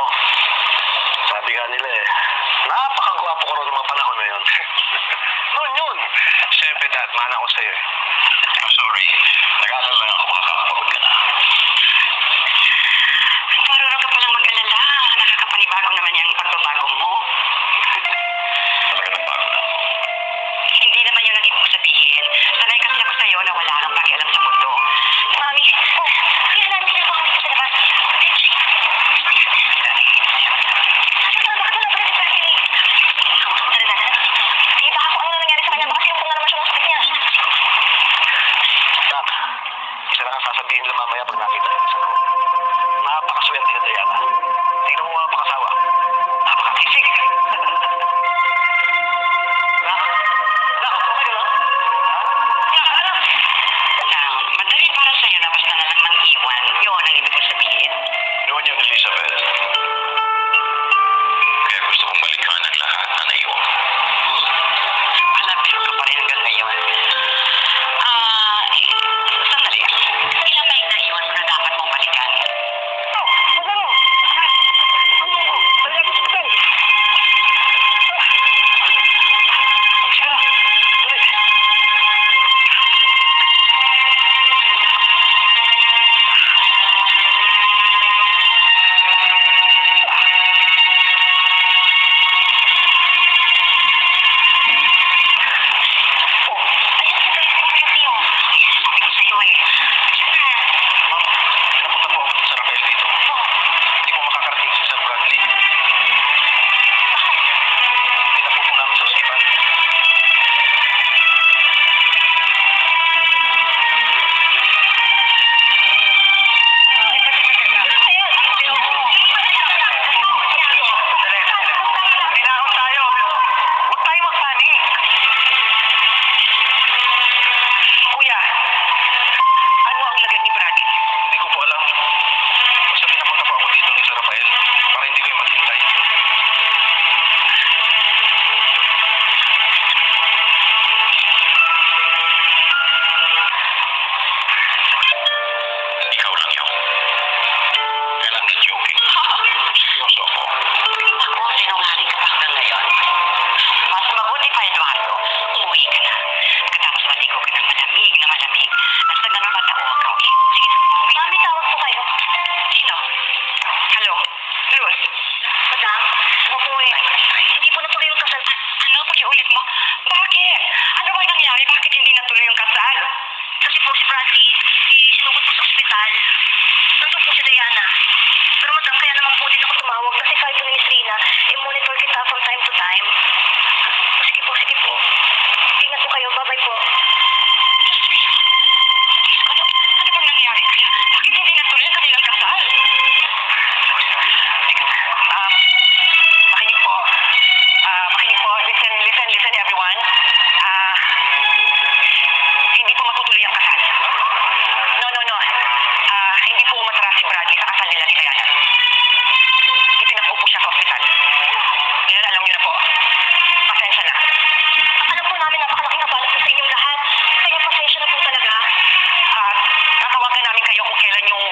ano, sabi nga nila eh, napakagwapo ko rin ng mga panahon na yun. Noon yun. Siyempre, dad, mana ko sa'yo eh. I'm sorry. Nag-alala ako baka kapagod ka na. Marunong ka palang mag-alala. Nakakapanibago naman yung pagbabago mo. Nakakapanibago na. Hindi naman yun ang ibig sabihin. Sanay kasi ako sa'yo na wala kang pakialam sa mundo. Mahal. Dapat po si Diana. Pero madam, kaya naman po din ako tumawag kasi kahit kung kailan yung